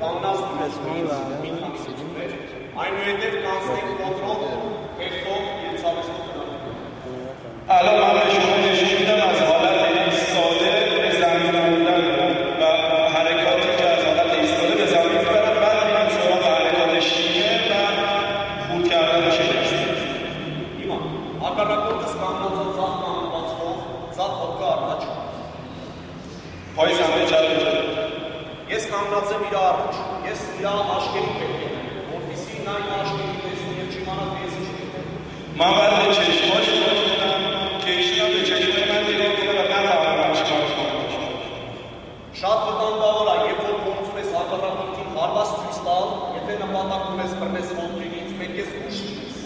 50 մետրից այնուհետև կանցնենք կոնտրոլ հերթով 70 տոկոսով։ Ալո, ալո, շուտ շուտ դաս پای زمین جلو جلو Ես կանգնած եմ իր առաջ, ես իր աշկերին պետք եմ, որպեսզի նա իր աշկերին տեսնի եւ չիմանա թե ես ինչ եմ։ Մամալը չէ, ոչ ոչ նա քեշնա չէ, չմնա դերով դրական առաջ Շատ վտանգավոր է, երբ որ փորձում ես հակառակորդին հարված ցույց տալ, եթե նպատակ ունես բռնես ողջունից, պետք է զուշ լինես։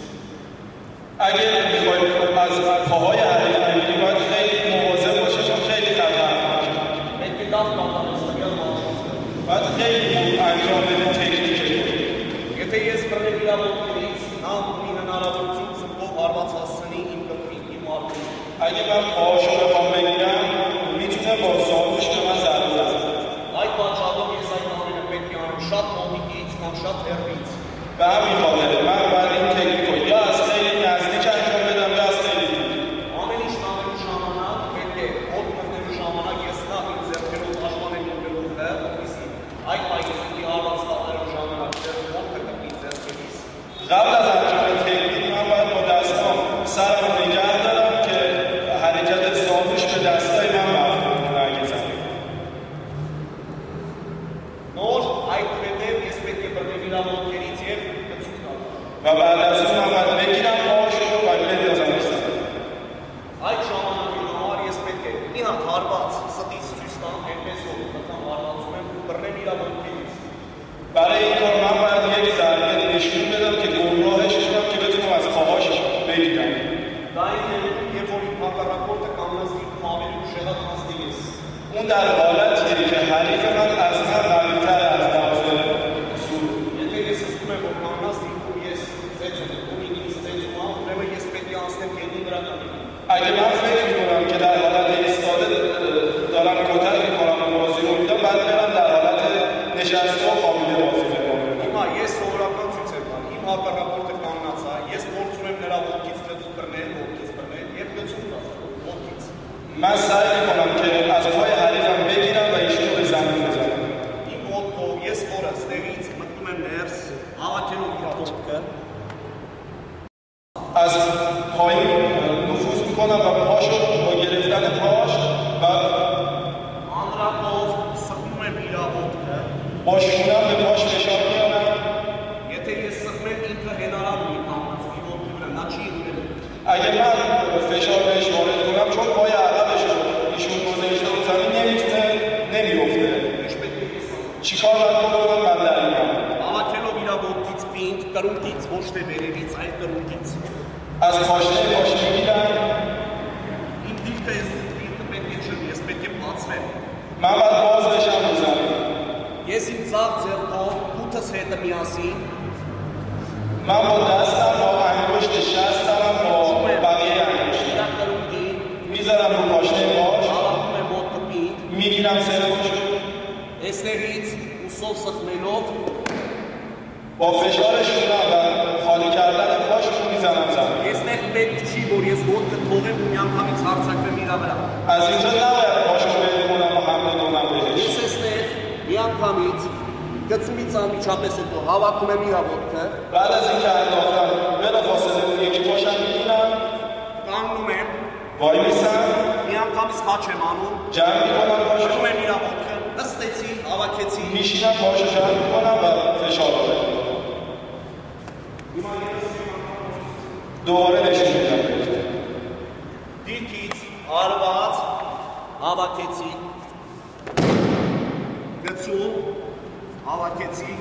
Այլ մի խոհ ազատ խոհը արի Եթե ես բռնել իրավունքներից կամ մի հնարավորություն ծնվող հարված հասցնի իմ կողմին իմ արդեն։ Այդեպ բաշխը բամենյան միջնա բոսոմշը մազալիա։ Այդ պատճառով ես այդ ամենը պետք է անեմ շատ մոտիկից կամ շատ հեռվից։ Բավի قبل از انجام تکنیک من باید با دستام سرم رو نگه دارم که حرکت ساقوش به دستای من برگردم و بعد از اون بگیرم Undar avlat yerine halife var, azkar halife azdağı su. Եթե ես ասում եմ, որ կանանց դիքում ես ծեծում, ու ինքս ծեծում ամ, ուրեմն ես պետք է անցնեմ գետնի վրա տանեմ։ Այդ մասը ես որամ կդա հալատ իստաdə դարան կոթար կորան մոզի ուտա, բայց նրան դար հալատ նշաստող ֆամիլիա ոզի կորան։ Հիմա ես սովորական ցույց եմ տալիս, իմ հապարապորտը կանանց է, ես փորձում եմ նրա ոգից ծեծում բռնել, ոգից բռնել եւ գծում բռնել ոգից։ Մասը از پایین نفوذ می‌کنن و پاش با گرفتن پاش و آن را با سخوم بیرا بود با شونم به پاش فشار میارن اگه من فشار بهش وارد کنم چون پای عقبش رو ایشون گذاشته رو زمین نمی‌تونه نمیفته چیکار باید بکنم؟ من در میام اما تلو بیرا بود. تیت بینگ درون تیت مشت بره. بیت سایت تیت از پاشنه پاشنه میرن این دیفت است mit dem Platzwert. من باید باز بشم رو زمین. یه این زاق زیر gut, gutes Wetter تا ansehen. من با دستم با انگشت شستم با بقیه انگشت. می‌ذارم رو پاشنه باش. می‌گیرم سرودش. استریت، der Ritz, و sollst dich با فشارش տալու կարլանը ոչ միզանանցան։ Եստեղ պետք չի, որ ես ոդկը թողեմ ու միանգամից հարցակվեմ իրա վրա։ Այսինքն լավ է աշխուհի մոնա Մահմեդ Օնամբեհի։ Ես էստեղ միանգամից գծմից անմիջապես հետո հավաքում եմ իրա ոդկը։ Բայց ինքը այնտեղ մենը խոսել ու եկի փոշանքինա։ Կանգնում եմ։ Վայմիսա։ Միանգամից հաչ եմ անում։ Ջանի մոնա Մահմեդ իրա ոդկը։ Նստեցի, հավաքեցի։ Միշտ փոշանքինա բա ֆեշորով։ Դողորել է շնչապետ։ Դիրքից արված հավաքեցի, գծում հավաքեցի,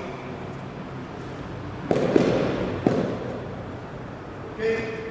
կետ